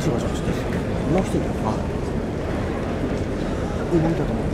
シャしてるもう一人はい動いたと思う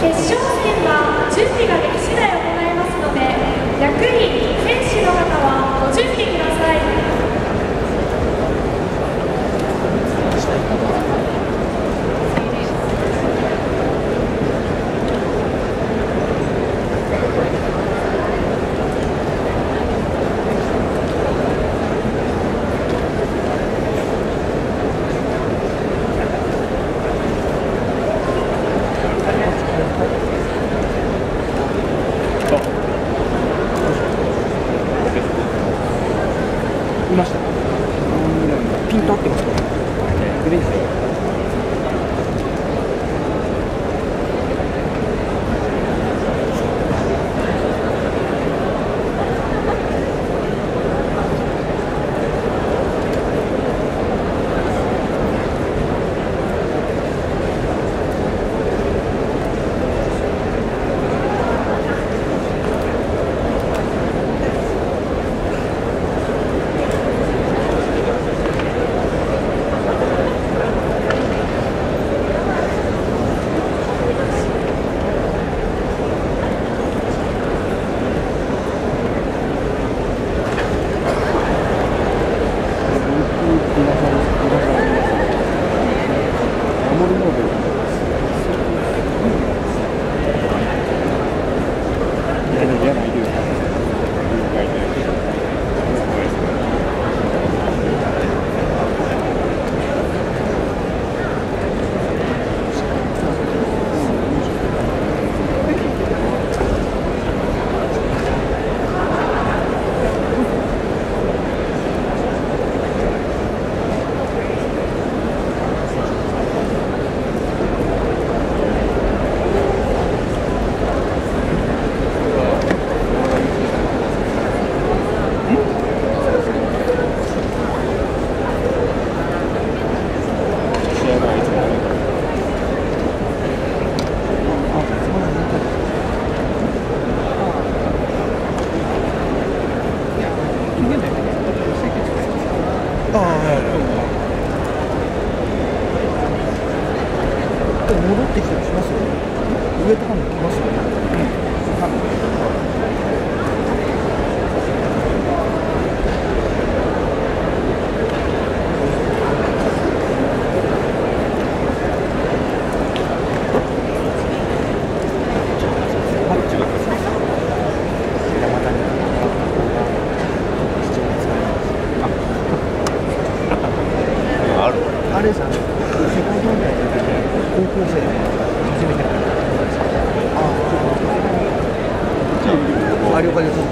決勝戦は準備ができ次第行いますので役員選手の方はご準備ください。あれじゃん世界大会で高校生で初めて。ऑडियो क्वालिटी